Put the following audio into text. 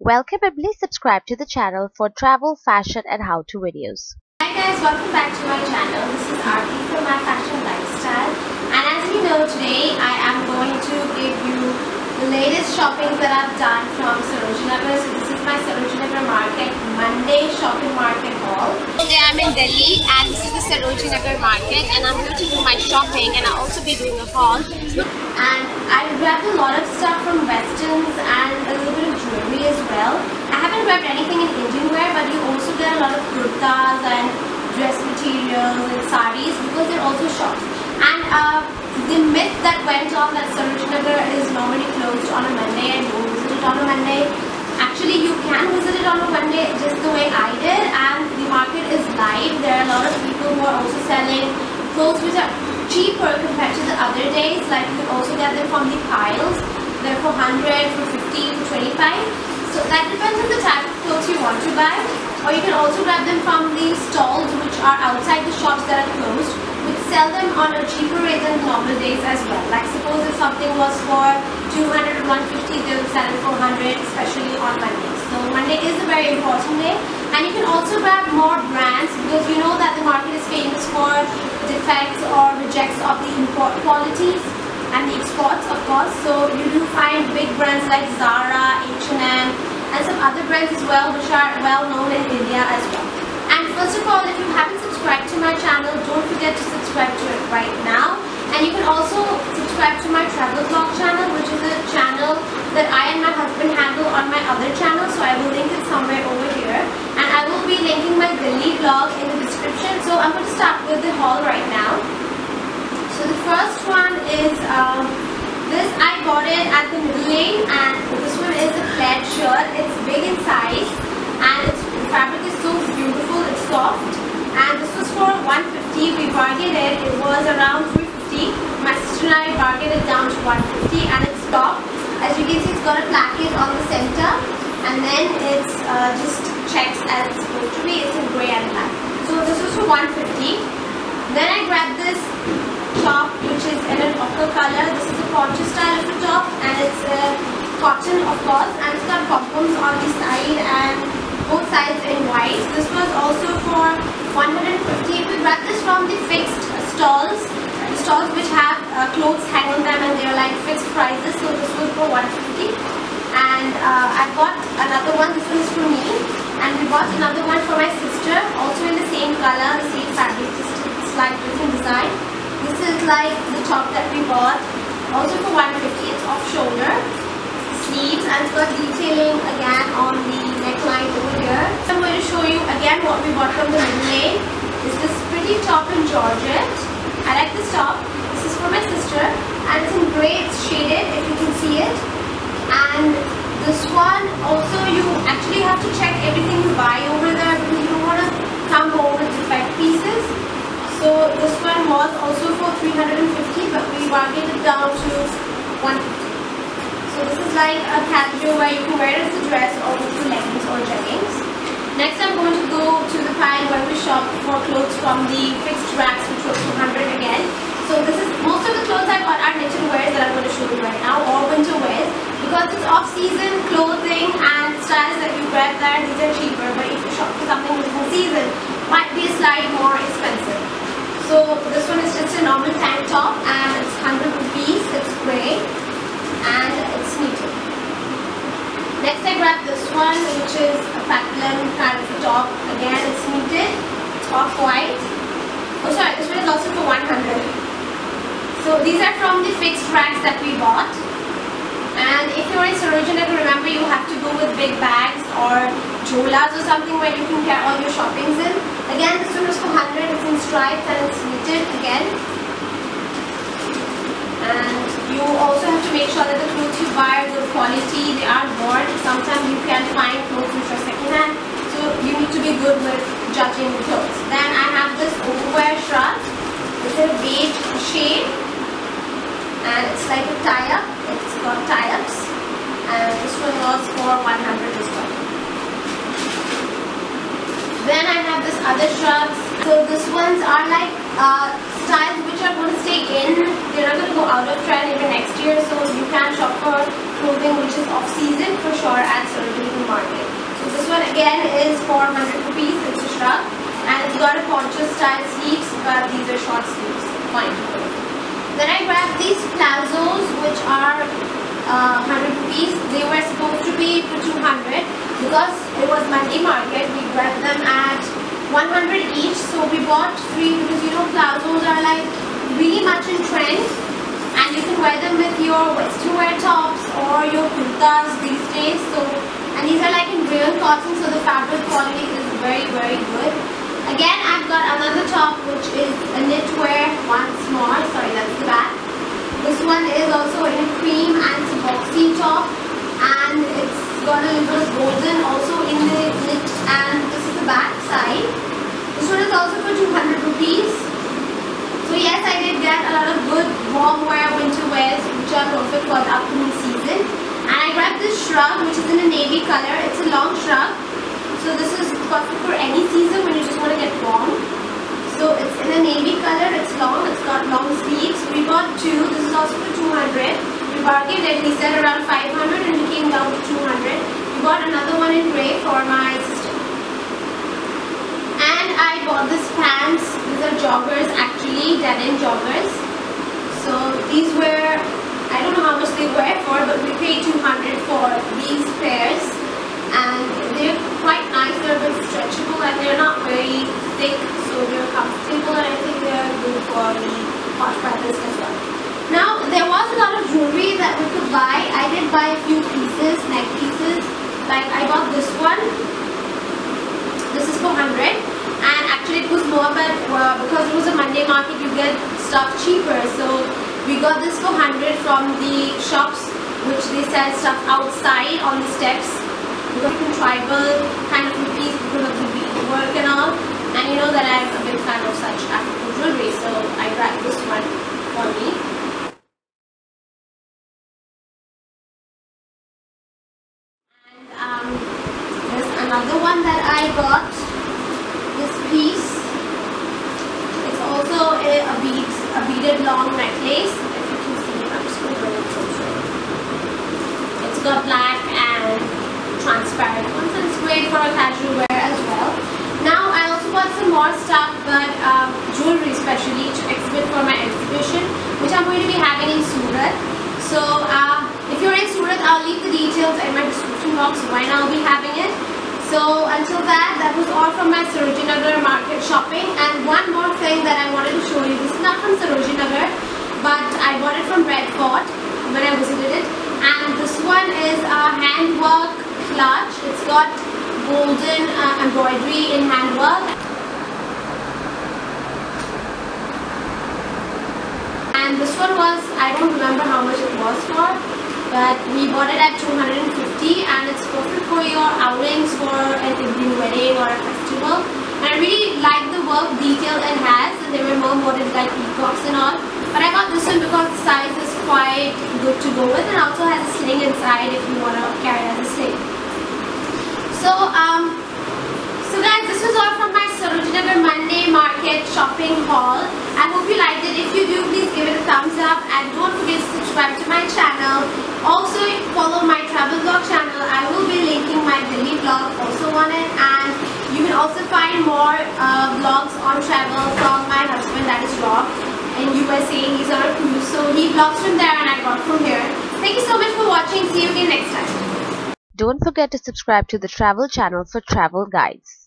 Welcome and please subscribe to the channel for travel, fashion and how-to videos. Hi guys, welcome back to my channel. This is Aarti from My Fashion Lifestyle and as you know today I am going to give you the latest shopping that I've done from Sarojinagar. So this is my Sarojinagar Market Monday shopping market haul. Today I'm in Delhi and this is the Sarojinagar Market and I'm here to do my shopping and I'll also be doing a haul. And I grabbed a lot of stuff from Westerns and a little bit as well. I haven't grabbed anything in Indian wear but you also get a lot of kurtas and dress materials and saris because they're also shops. And uh, the myth that went on that Sarojinagar is normally closed on a Monday and don't visit it on a Monday. Actually, you can visit it on a Monday just the way I did and the market is live. There are a lot of people who are also selling clothes which are cheaper compared to the other days. Like you can also get them from the piles. They're for 100, for 50, for 25. So that depends on the type of clothes you want to buy. Or you can also grab them from the stalls which are outside the shops that are closed which sell them on a cheaper rate than normal days as well. Like suppose if something was for 200 or 150 they will sell it for 100 especially on Mondays. So Monday is a very important day and you can also grab more brands because you know that the market is famous for defects or rejects of the import qualities of course. So you do find big brands like Zara, H&M and some other brands as well which are well known in India as well. And first of all if you haven't subscribed to my channel don't forget to subscribe to it right now. And you can also subscribe to my travel vlog channel which is a channel that I and my husband handle on my other channel so I will link it somewhere over here and I will be linking my Delhi vlog in the description so I'm going to start with the haul right now so the first one is um, this I bought it at the middle lane and this one is a plaid shirt it's big in size and its fabric is so beautiful it's soft and this was for 150 we bargained it it was around 350 my sister and I bargained it down to 150 and it's top as you can see it's got a placket on the center and then it's uh, just checks as it's supposed to be. It's in grey and black. So this was for 150. Then I grabbed this top which is in an ochre color. This is a poncho style of a top and it's uh, cotton of course and it's got on the side and both sides in white. This was also for 150. We grabbed this from the fixed stalls. The stalls which have uh, clothes hang on them and they're like fixed prices. So this was for 150 and uh, I got another one, this one is for me and we bought another one for my sister also in the same color, the same fabric, just slight different design. This is like the top that we bought also for 150, it's off shoulder sleeves and it's got detailing again on the neckline over here. So I'm going to show you again what we bought from the lane. Is this pretty top in Georgette. I like this top. This is for my sister and it's in grey, it's shaded if you can see it and this one also you actually have to check everything you buy over there because you don't want to come home with defect pieces so this one was also for 350 but we bargained it down to 150 so this is like a casual where you can wear it as a dress or with your leggings or jeggings next I'm going to go to the pile where we shop for clothes from the fixed racks which was 200 again. So this is most of the clothes I got are knitted wears that I'm going to show you right now or winter wears. Because it's off-season clothing and styles that you grab there these are cheaper but if you shop for something which is season might be a slight more expensive so this one is just a normal tank top and it's 100 rupees it's gray and it's knitted next I grab this one which is a pattern kind of a top again it's knitted it's off-white oh sorry this one is also for 100 so these are from the fixed racks that we bought. And if you're in Sarojinagar, remember you have to go with big bags or jholas or something where you can carry all your shoppings in. Again, one is for 100, it's in stripes and it's knitted again. And you also have to make sure that the clothes you buy are good quality, they are worn. Sometimes you can find clothes which are second hand. So you need to be good with judging the clothes. Then I have this overwear shrug. It's a beige shade and it's like a tie-up. It's got tie-ups and this one was for 100 as well. Then I other shrugs. So these ones are like uh, styles which are going to stay in. They're not going to go out of trend even next year. So you can shop for clothing which is off season for sure at Sarojini for 100 rupees. It's a shrug. And it's got a poncho style sleeves, but these are short sleeves. Fine. Then I grabbed these plazos, which are uh, 100 rupees. They were supposed to be for 200 because it was Monday market. We grabbed them at 100 each. So we bought three because you know plazos are like really much in trend and you can wear them with your western wear tops or your kurtas these days so and these are like in real cotton so the fabric quality is very very good again I've got another top which is a knitwear once more sorry that's the back this one is also in a cream and it's a boxy top and it's got a little golden also in the knit and this is the back side this one is also for 200 rupees so yes, I did get a lot of good warm wear winter wears which are perfect for the upcoming season. And I grabbed this shrug which is in a navy color. It's a long shrug. So this is perfect for any season when you just want to get warm. So it's in a navy color, it's long, it's got long sleeves. We bought two, this is also for 200. We bargained and he said around 500 and we came down to 200. We bought another one in grey for my bought this pants, these are joggers actually, denim joggers. So these were, I don't know how much they were for, but we paid 200 for these pairs. And they're quite nice, they're a bit stretchable and they're not very thick, so they're comfortable and I think they're good for the hot weather as well. Now, there was a lot of jewelry that we could buy. I did buy a few pieces, neck pieces. Like I bought this one. This is for 100 and actually it was more but uh, because it was a Monday market you get stuff cheaper. So we got this for 100 from the shops which they sell stuff outside on the steps. Because tribal kind of rupees because of the work and all and you know that I'm a big fan of such African jewelry so I grabbed this one for me and um, there's another one that I got this piece. It's also a, a, bead, a beaded long necklace. If you can see, I'm just going to bring it closer. It's got black and transparent ones and it's great for a casual wear as well. Now I also bought some more stuff but um, jewelry especially to exhibit for my exhibition which I'm going to be having in Surat. So uh, if you're in Surat, I'll leave the details in my description box when I'll be having it. So until that, that was all from my Sarojinagar market shopping. And one more thing that I wanted to show you. This is not from Sarojinagar, but I bought it from Red Fort when I visited it. And this one is a handwork clutch. It's got golden uh, embroidery in handwork. And this one was, I don't remember how much it was for but we bought it at 250 and it's perfect for your outings for an evening wedding or a festival. And I really like the work detail it has and they were more molded like peacocks and all. But I got this one because the size is quite good to go with and also has a sling inside if you want to carry as a sling. So, um, so guys, this was all from my Sarojinagar Monday Market shopping haul. I hope you liked it. If you do, please give it a thumbs up and don't forget to subscribe to my channel. Also, follow my travel vlog channel. I will be linking my Delhi vlog also on it and you can also find more uh, vlogs on travel from my husband that is Rob in USA. He's on a cruise so he vlogs from there and I got from here. Thank you so much for watching. See you again next time. Don't forget to subscribe to the travel channel for travel guides.